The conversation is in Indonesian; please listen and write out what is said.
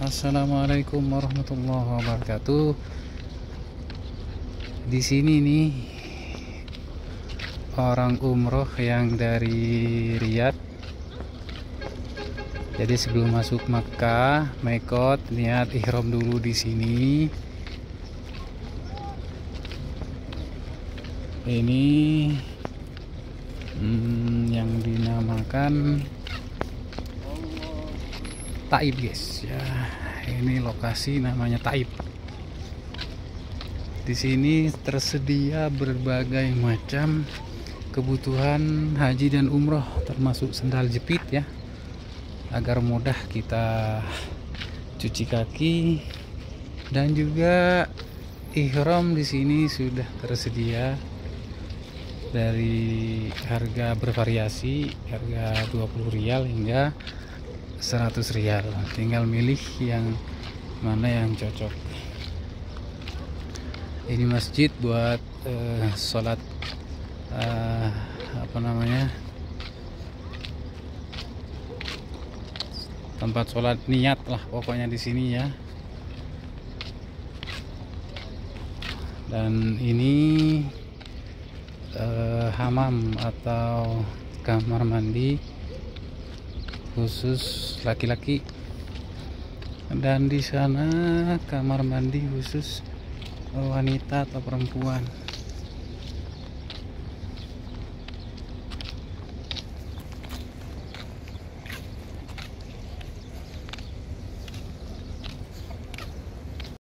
Assalamualaikum warahmatullahi wabarakatuh. Di sini nih orang umroh yang dari Riyadh. Jadi sebelum masuk Makkah, Mekot niat ihram dulu di sini. Ini hmm, yang dinamakan Taib guys ya ini lokasi namanya Taib. Di sini tersedia berbagai macam kebutuhan haji dan umroh termasuk sendal jepit ya agar mudah kita cuci kaki. Dan juga ihram di sini sudah tersedia dari harga bervariasi harga 20 rial hingga 100 rial. Tinggal milih yang mana yang cocok. Ini masjid buat uh, sholat uh, apa namanya? Tempat sholat niat lah pokoknya di sini ya. Dan ini uh, hamam atau kamar mandi khusus laki-laki. Dan di sana kamar mandi khusus wanita atau perempuan